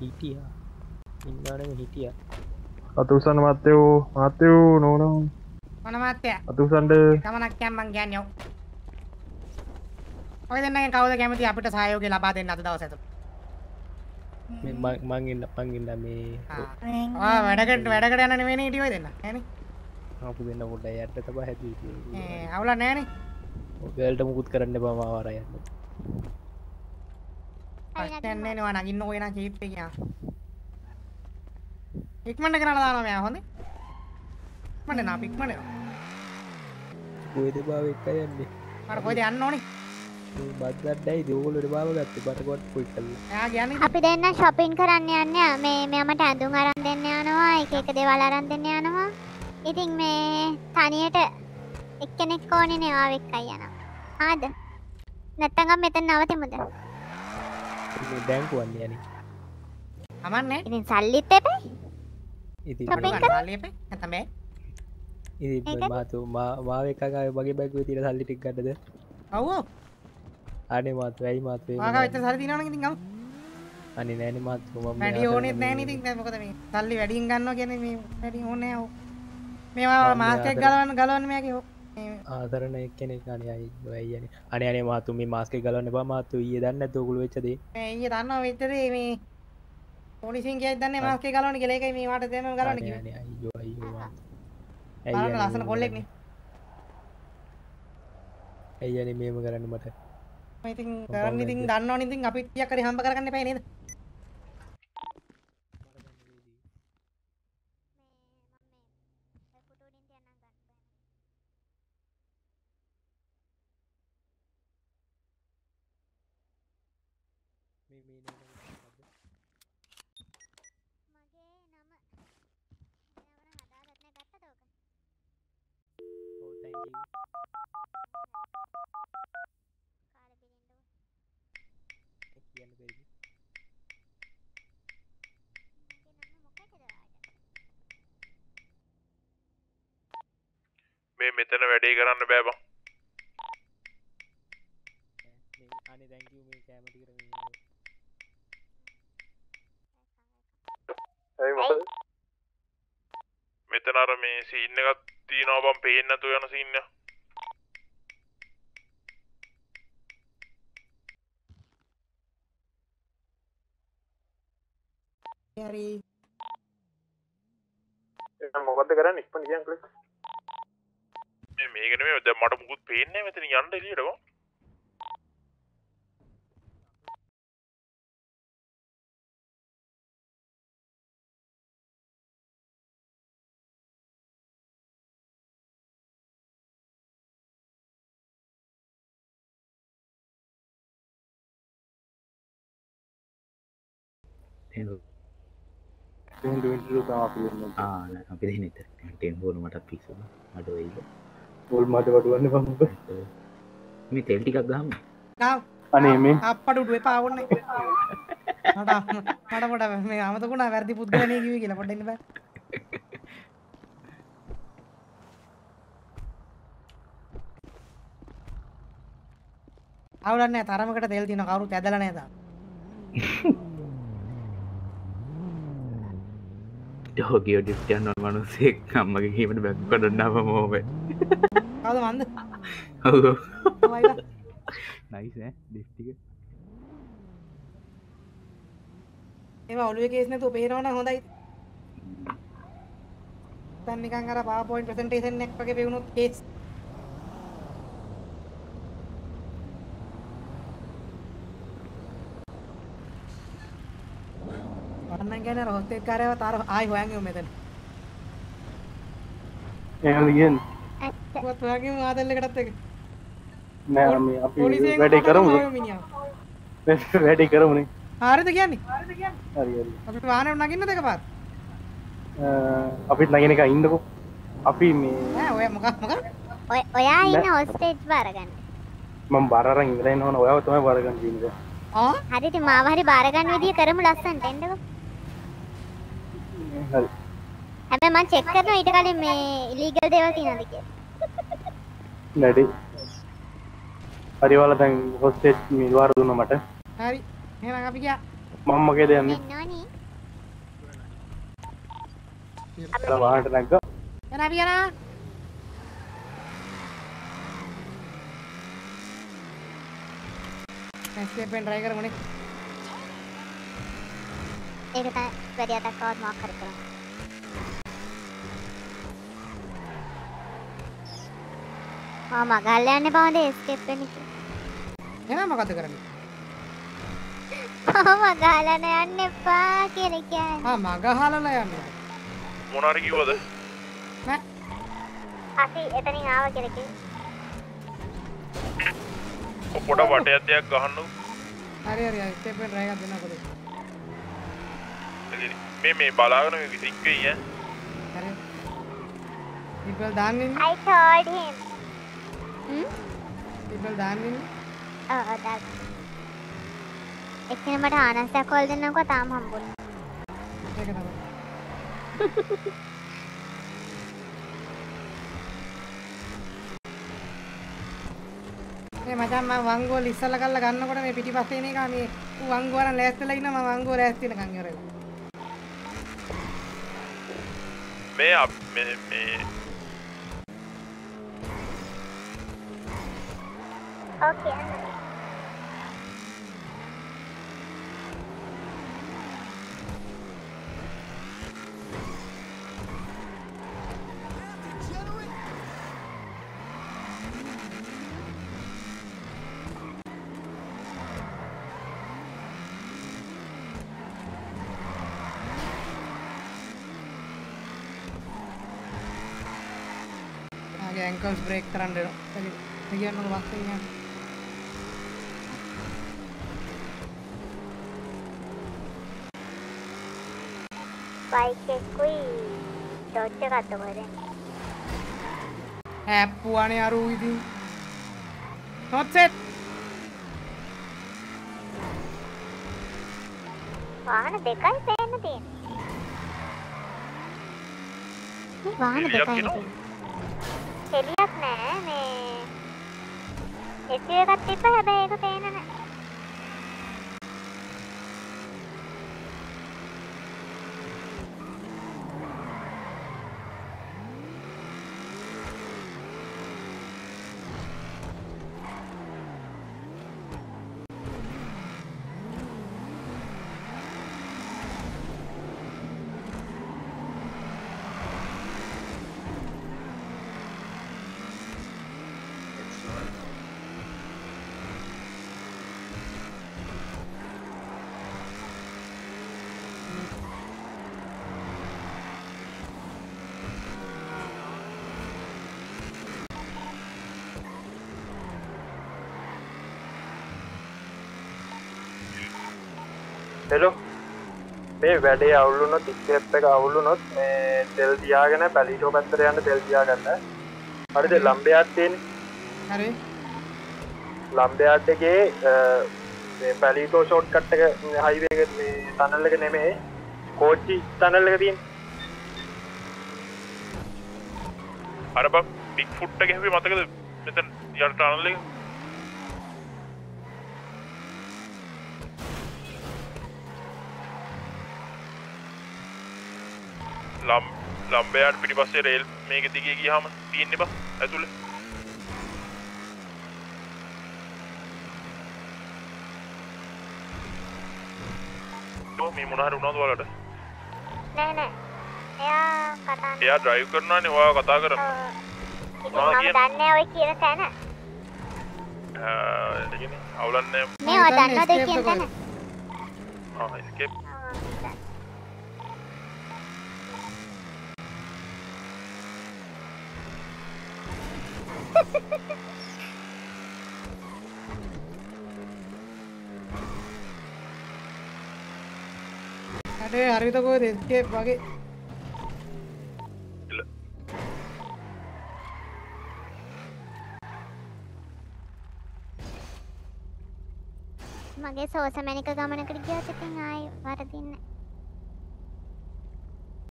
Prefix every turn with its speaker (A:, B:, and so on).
A: හිටිය ඉන්නනම හිටිය
B: අතුසන්න මත්තයෝ මත්තයෝ නෝනම්
C: මොන මාත්‍ය
B: අතුසන්ඩ
C: මං කියන්නේ ඔව්. ඔය දෙන්නගෙන් කවුද කැමති අපිට සහයෝගය ලබා දෙන්න අද දවස් ඇතුළත?
A: මංගන්න පංගන්න මේ
C: ආ වැඩකට වැඩකට යන හිටිය ඔය දෙන්න. නෑනේ.
A: අපපු දෙන්න පොඩ යට තබ හැති
C: ඒ අවුලක් නෑනේ.
A: ඔගල්ට මුකුත් කරන්න පමාවාර යන්න
C: ප්‍රශ්නයක් නෑනේ ඔයා නගින්න ඕනේ ජීප් එකේ යා. ඉක්මනට කරලා දානවා මෙයා හොඳේ. ඉක්මනට නා ඉක්මනට.
A: කොයිද බාව එක යන්නේ
C: මට කොයිද යන්න ඕනේ?
A: බදදයි දෝලට බාව ගත්ත බටකොත් පොයි කල්ල
C: එයා කියන්නේ
D: අපි දෙන්න ශොපින් කරන්න යන්න මේ මෙයාමට ඇඳුම් අරන් දෙන්න යනවා එක එක දේවල් අරන් දෙන්න යනවා ඉතින් මේ තනියට එක්කෙනෙක් ඕනේ නේ ආව එක්කයි යනවා ආද නැත්තම් මෙතන නවතිමුද
A: බැංකුවන්න යන.
D: ඉතින් සල්ලිත් එපේ
A: ඉති
D: Shopping
C: ගන්න කාලියපේ නැත්නම් බෑ.
A: ඉති
D: ඒක?
A: මාතු මාව එකකාය බගේ බැක්ව තිර සල්ලිටික් ගටද
C: ඔව්.
A: අනේ මාතු
C: සල්ලි තියෙනවනම් ඉතින් ගමු.
A: අනි නෑන මාතු
C: වැඩි ඕනෙත් නෑනේ ඉතින් දැන් මොකද මේ සල්ලි වැඩියෙන් ගන්නවා කියන්නේ මේ වැඩි ඕනේ නෑ ඔව්. මේවා
A: මම
C: මාස්ක් එක
A: ආදරේ-
C: ගලවන්න ගලවන්න මෙයාගේ ඔව්.
A: ආදරන එක්කෙනෙක් අනයයි වැයියන අනේ. අනේ මාතු මේ මාස්කේ ගලන්න බා මාතු ඒ දන්න තෝකුළු වෙච්චදේ
C: මේ ඊයේ දන්නවා වෙච්ච දේ මේ පොලිසියෙන් කියයි දන්නේ මාස්ක් කියලා. ඒකයි මේ වාට දෙන්නම ගලවන්න කිව්වේ.
A: අයෝ අයෝ
C: බලන්න ලස්සන කොල්ලෙක් නේ.
A: ඇයියන මේම කරන්න මට
C: මම ඉතින් කරන්න ඉතින් දන්නවනේ ඉතින් අපි ටිකක් හරි හම්බ කරගන්න එපා නේද?
E: මේ මෙතන වැඩේ කරන්න බෑබං
A: අනේ දැංකව මේ කෑමති කර
B: ඇයි මොකද
E: අර මේ සීන්න එකත් තියනවා බම් පේෙන්න්නතු යන සින්න
B: මොකද කරන්න? ඉක්පන කියන් කලික්
E: මේකන මේ ද මට මුකුත් පේන්න මෙතන. යන්න එලියටවා
F: අපි දෙනෙත ටෙම්බෝන මට පිසු අඩ වෙයිල
B: මුල් මට වටුවන්න පම්ප
F: මේ තෙල් ටිකක් ගහම
B: අනේ මේ.
C: උඩුවේ පාවුන්නේ. මට මට පොඩ මේ අමතකුණා වැරදි පුද්ගලනේ කිව්වේ කියලා. ඉන්න බෑ. අවුලක් නෑ තරමකට තෙල් තියෙනවා. කවුරුත් ඇදලා නෑ
F: ඩෝගියෝ ඩිස්ටයන් මනුසෙක් අම්මගේ කීමට බැක් කොඩන්නාව මෝබ
C: කවුද මන්ද?
F: ඔව්
C: ඔයලා
F: නයිස් ඈ ඩිස්ටික
C: ඒවා ඔළුවේ කේස් නැතුව පේනවනම් හොඳයි. දැන් නිකන් අර presentation එකක් වගේ පෙවුනොත් කේස්. කියන්නේ අර හොස්ටෙල් කාර්යව තාර ආයි හොයන් යමු මෙතන.
B: එහෙම කියන්න
C: හොයන් යමු ආදල් එකටත් එක.
B: නෑ මේ අපි
C: පොලිසියෙන්
B: වැඩේ
C: කොටන්න
B: කරමුද
C: ආවේ මිනිහා.
B: වැඩේ කරමුණේ
C: හරිද කියන්නේ?
B: හරි හරි.
C: අපි වාහනේ නගින්නද එකපාර?
B: අ, අපිත් නගෙන එක ඉන්නකෝ. අපි මේ
C: නෑ ඔය මොකක් මොකක්?
D: ඔය ඔයා ඉන්න හොස්ටේජ් බාරගන්න
B: මම බරරන් ඉඳලා ඉන්නවනේ ඔයාව තමයි බරගන්න තියෙන්නේ.
C: ආ?
D: හරි ඉතින් මාව හරි බාරගන්න විදිය කරමු ලස්සනට. එන්නකෝ
B: හරි.
D: හැබැයි මම චෙක් කරනවා ඊට කලින් මේ ඉලීගල් දේවල් තියෙනවද කියලා.
B: නැඩි හරි ඔයාලා දැන් හොස්ටේජ් මේ වාර දුන්නා මට.
C: හරි. එහෙනම් අපි ගියා.
B: මම්මගේ දෙයන්නේ
D: එන්න ඕනි
B: වාහට නැක්ක
C: යන අපි යනා ස්කේපෙන් ට්‍රයි කරමුනේ.
D: ඒක තමයි වැඩි අතක් කවවත් මොකක් හරි කරන්න. ආ මගල්ල යන්න බවද ස්කේප් වෙන්න කියලා.
C: එහෙනම් මොකද කරන්නේ?
D: මම ගාලන යන්න එපා කියලා කියන්නේ.
C: ආ මග හලලා යන්නේ
E: මොනාර කිව්වද?
C: නෑ.
D: අපි එතනින් ආව කියලා කිව්වේ.
E: පොඩ වටයක් දෙයක් ගහන්න
C: හරි හරි ස්කේපෙන් ට්‍රයි එකක් දෙන්නකො
E: මේ මේ බලාගෙන ඉක්කයි ඈ.
C: හරි. people දාන්න ඉන්නේ?
D: I told him. Hmm?
C: people දාන්න ඉන්නේ?
D: ඔව් ඔව් දා එක්කෙනා මට ආනස්සයක් කෝල් දෙන්නකෝ තාම හම්බුනේ.
C: ඒක තමයි. මේ මචං මම වංගුවල ඉස්සලා කරලා ගන්නකොට මේ පිටිපස්සේ එන එක මේ වංගුව අරන් ලෑස්තිලා ඉන්නවා මම වංගුව ලෑස්ති වෙනකන් ඉවර වෙලා.
E: මේ අප- මේ මේ
D: ඕකේ යන්න
C: ආගේ ඇන්කල්ස් බ්‍රේක් කරන්න වෙනවා. හරි. කියන්නකො වස්තෙන් යන්න.
D: බයික් එක්කුයි ඩොට් එකක්ද කොහෙද
C: හැප්පුවානේ අර ඌ ඉතින්. not set.
D: වාහන දෙකයි පේන්න තියෙන්නේ මේ වාහන
E: එළියක්
D: දෙකයි
E: එනවා?
D: තියෙන්නේ එළියක් නෑ මේ එසිය එකක් තිබ්බ හැබැයි ඒක පේන්නේ නෑ
B: හෙලෝ මේ වැඩේ අවුලුනොත් ඉස්කේප් එක අවුලුනොත් මේ තෙල් තියාගෙන පැලිටෝ පැත්තට යන්න තෙල් තියාගන්න. හරිද? ලම්බයාත් තියෙන
C: හරි.
B: ලම්බයාත් එකේ මේ පැලිටෝ ෂෝට් කට් එක හයිවේ එක මේ තනල් එක නෙමේ කෝච්චි තනල් එක තියෙන
E: අර බක් බික් ෆුට්ට ගැහුවේ මතකද? මෙතන යට ටනල් එක ලම්බයාට පිටිපස්සේ රේල් මේක දිගේ ගියාම තියෙන්නේ බා ඇතුලේ ඔව්, මේ මොන හරි වුණාද ඔයාලට?
D: නෑ නෑ. එයා කතා
E: එයා ඩ්‍රයිව් කරනවානේ ඔයා කතා කරන.
D: ඉතින්
E: මොනවද කියන්නේ?
D: දන්නේ ඔය කියන තැන.
E: එගෙන අවුලන්නේ
D: මේ ඔය දන්නවද කියන තැන?
E: ආ escape
D: ආ,
C: අඩේ හරිත කොහෙද? escape වගේ.
D: මගේ සෝසමැනික ගමනකට ගියොත් ඉතින් ආයි වරදින්නේ